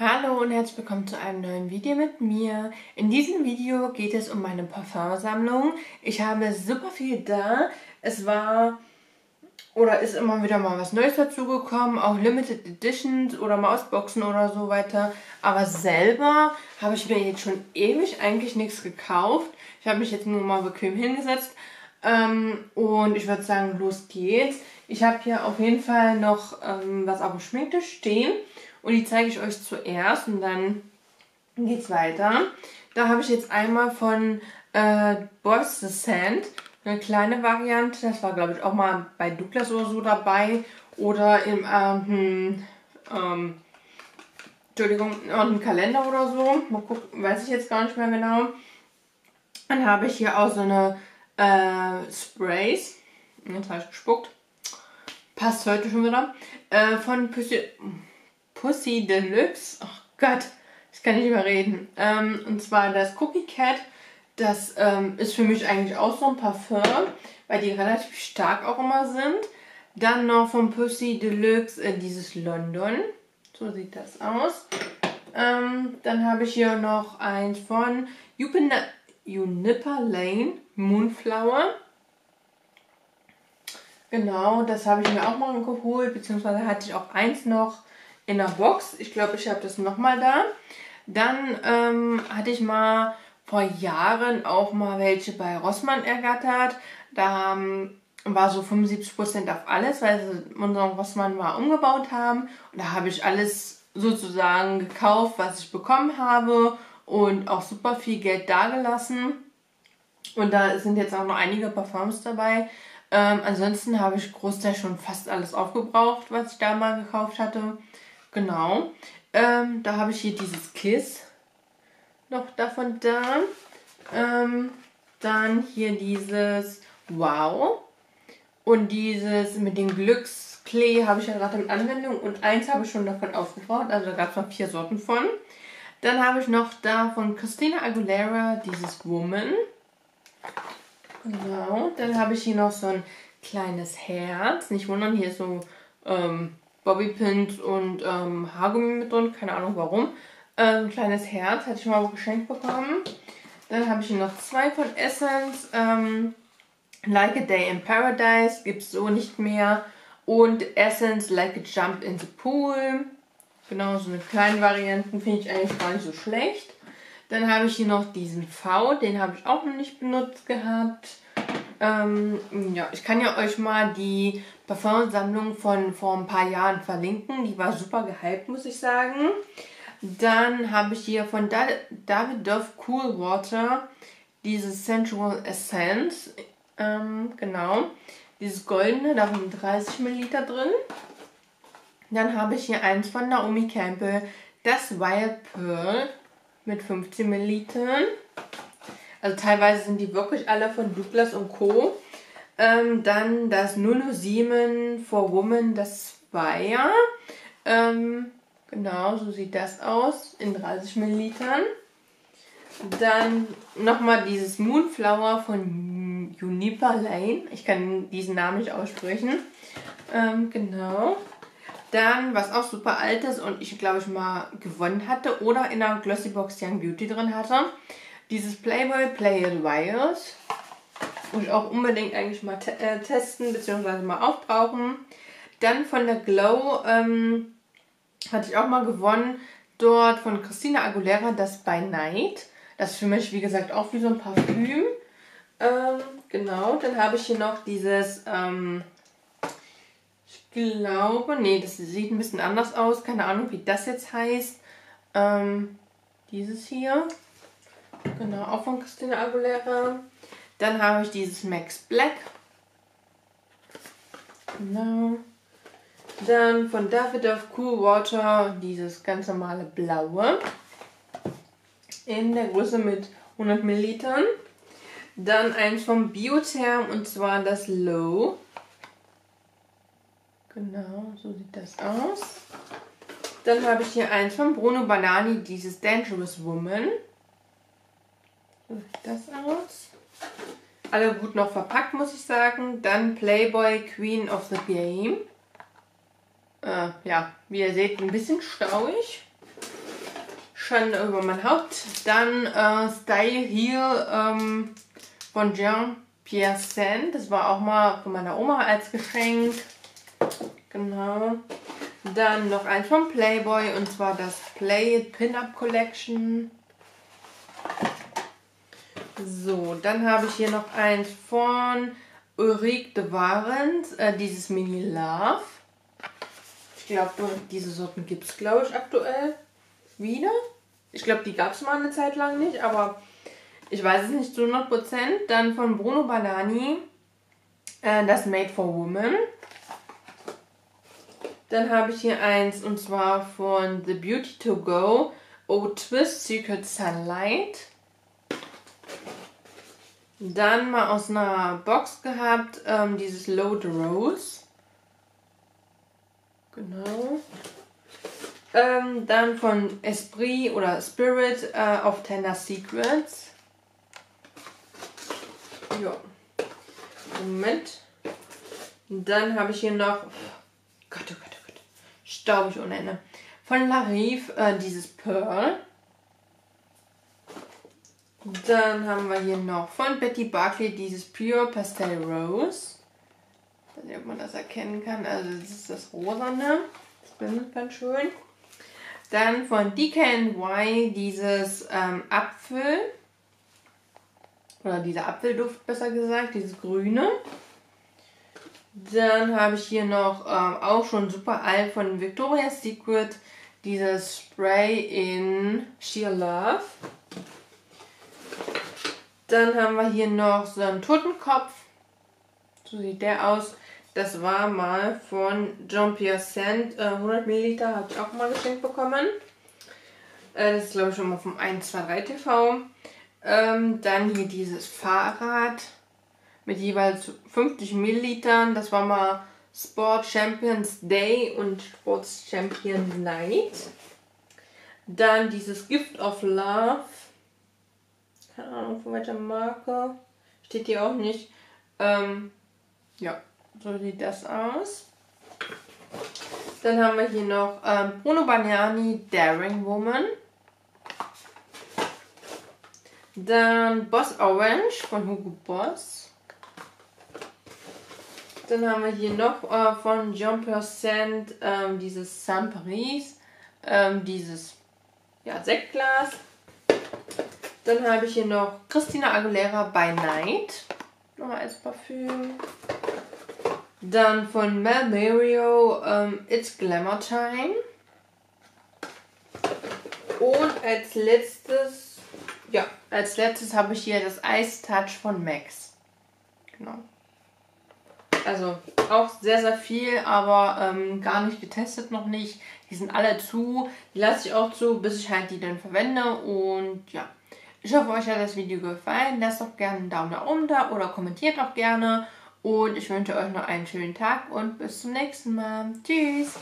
Hallo und herzlich willkommen zu einem neuen Video mit mir. In diesem Video geht es um meine Parfumsammlung. Ich habe super viel da. Es war oder ist immer wieder mal was Neues dazugekommen, auch Limited Editions oder Mausboxen oder so weiter. Aber selber habe ich mir jetzt schon ewig eigentlich nichts gekauft. Ich habe mich jetzt nur mal bequem hingesetzt. Ähm, und ich würde sagen, los geht's. Ich habe hier auf jeden Fall noch ähm, was auf dem Schminktisch stehen. Und die zeige ich euch zuerst und dann geht's weiter. Da habe ich jetzt einmal von äh, Boss the Sand eine kleine Variante. Das war glaube ich auch mal bei Douglas oder so dabei. Oder im ähm, ähm, Entschuldigung, im Kalender oder so. Mal gucken, weiß ich jetzt gar nicht mehr genau. Dann habe ich hier auch so eine äh, Sprays. Jetzt habe ich gespuckt. Passt heute schon wieder. Äh, von Pussy, Pussy Deluxe. Oh Gott, ich kann nicht mehr reden. Ähm, und zwar das Cookie Cat. Das ähm, ist für mich eigentlich auch so ein Parfum, weil die relativ stark auch immer sind. Dann noch von Pussy Deluxe äh, dieses London. So sieht das aus. Ähm, dann habe ich hier noch eins von Juniper Lane Moonflower. Genau, das habe ich mir auch mal geholt, beziehungsweise hatte ich auch eins noch in der Box. Ich glaube, ich habe das nochmal da. Dann ähm, hatte ich mal vor Jahren auch mal welche bei Rossmann ergattert. Da ähm, war so 75% auf alles, weil sie unseren Rossmann mal umgebaut haben. Und da habe ich alles sozusagen gekauft, was ich bekommen habe und auch super viel Geld dagelassen. Und da sind jetzt auch noch einige Parfums dabei. Ähm, ansonsten habe ich Großteil schon fast alles aufgebraucht, was ich da mal gekauft hatte. Genau. Ähm, da habe ich hier dieses Kiss noch davon da. Ähm, dann hier dieses Wow. Und dieses mit dem Glücksklee habe ich ja gerade in Anwendung. Und eins habe ich schon davon aufgebraucht. Also da gab es noch vier Sorten von. Dann habe ich noch da von Christina Aguilera dieses Woman. Genau. Dann habe ich hier noch so ein kleines Herz. Nicht wundern, hier ist so ähm, Bobbypins und ähm, Haargummi mit drin. Keine Ahnung warum. Ähm, ein kleines Herz hatte ich mal geschenkt bekommen. Dann habe ich hier noch zwei von Essence. Ähm, like a Day in Paradise gibt es so nicht mehr. Und Essence Like a Jump in the Pool. Genau, so eine kleine Variante finde ich eigentlich gar nicht so schlecht. Dann habe ich hier noch diesen V, den habe ich auch noch nicht benutzt gehabt. Ähm, ja, ich kann ja euch mal die Parfumsammlung von vor ein paar Jahren verlinken. Die war super gehypt, muss ich sagen. Dann habe ich hier von David Dove Cool Water dieses Sensual Essence. Ähm, genau. Dieses goldene, da sind 30 Milliliter drin. Dann habe ich hier eins von Naomi Campbell, das Wild Pearl mit 15 Millilitern. Also teilweise sind die wirklich alle von Douglas und Co. Ähm, dann das 007 for Woman, das Zweier. Ähm, genau, so sieht das aus in 30 Millilitern. Dann nochmal dieses Moonflower von Juniper Lane. Ich kann diesen Namen nicht aussprechen. Ähm, genau. Dann, was auch super alt ist und ich glaube ich mal gewonnen hatte oder in der Glossybox Young Beauty drin hatte. Dieses Playboy Play It Wild. Muss ich auch unbedingt eigentlich mal te äh, testen bzw. mal aufbrauchen. Dann von der Glow ähm, hatte ich auch mal gewonnen. Dort von Christina Aguilera das By Night. Das ist für mich wie gesagt auch wie so ein Parfüm. Ähm, genau, dann habe ich hier noch dieses... Ähm, glaube, nee, das sieht ein bisschen anders aus. Keine Ahnung, wie das jetzt heißt. Ähm, dieses hier. Genau, auch von Christina Aguilera. Dann habe ich dieses Max Black. Genau. Dann von Davidoff Cool Water dieses ganz normale blaue. In der Größe mit 100 Millilitern. Dann eins vom Biotherm und zwar das Low. Genau, so sieht das aus. Dann habe ich hier eins von Bruno Banani, dieses Dangerous Woman. So sieht das aus. Alle gut noch verpackt, muss ich sagen. Dann Playboy Queen of the Game. Äh, ja, wie ihr seht, ein bisschen stauig. Schande über mein Haupt. Dann äh, Style Heel ähm, von Jean-Pierre Saint. Das war auch mal von meiner Oma als Geschenk. Genau. Dann noch eins von Playboy und zwar das Play It Pin-Up Collection. So, dann habe ich hier noch eins von Ulrike de Warens, äh, dieses Mini Love. Ich glaube, diese Sorten gibt es, glaube ich, aktuell wieder. Ich glaube, die gab es mal eine Zeit lang nicht, aber ich weiß es nicht zu 100%. Dann von Bruno Banani äh, das Made for Women. Dann habe ich hier eins und zwar von The Beauty to Go Oh Twist Secret Sunlight. Dann mal aus einer Box gehabt, ähm, dieses Load Rose. Genau. Ähm, dann von Esprit oder Spirit äh, of Tender Secrets. Ja. Moment. Dann habe ich hier noch. Gott, oh Gott, oh Gott. Staubig ohne Ende. Von Larif äh, dieses Pearl. Dann haben wir hier noch von Betty Barclay dieses Pure Pastel Rose. Ich weiß nicht, ob man das erkennen kann. Also das ist das Rosane. Das blendet ganz schön. Dann von DKNY dieses ähm, Apfel. Oder dieser Apfelduft besser gesagt, dieses grüne. Dann habe ich hier noch ähm, auch schon super alt von Victoria's Secret dieses Spray in Sheer Love. Dann haben wir hier noch so einen Totenkopf. So sieht der aus. Das war mal von Jean-Pierre Saint. Äh, 100 Milliliter habe ich auch mal geschenkt bekommen. Äh, das ist glaube ich schon mal vom 123 TV. Ähm, dann hier dieses Fahrrad mit jeweils 50 Millilitern. Das war mal Sport Champions Day und Sports Champion Night. Dann dieses Gift of Love keine Ahnung von welcher Marke. Steht hier auch nicht. Ähm, ja, so sieht das aus. Dann haben wir hier noch ähm, Bruno Baniani Daring Woman. Dann Boss Orange von Hugo Boss. Dann haben wir hier noch äh, von Jean Percent ähm, dieses Saint Paris, ähm, dieses ja, Sektglas. Dann habe ich hier noch Christina Aguilera by Night. Nochmal als Parfüm. Dann von Mel Mario ähm, It's Glamour Time. Und als letztes, ja, als letztes habe ich hier das Ice Touch von Max. Genau. Also auch sehr, sehr viel, aber ähm, gar nicht getestet noch nicht. Die sind alle zu. Die lasse ich auch zu, bis ich halt die dann verwende. Und ja. Ich hoffe, euch hat das Video gefallen. Lasst doch gerne einen Daumen nach oben da oder kommentiert auch gerne. Und ich wünsche euch noch einen schönen Tag und bis zum nächsten Mal. Tschüss!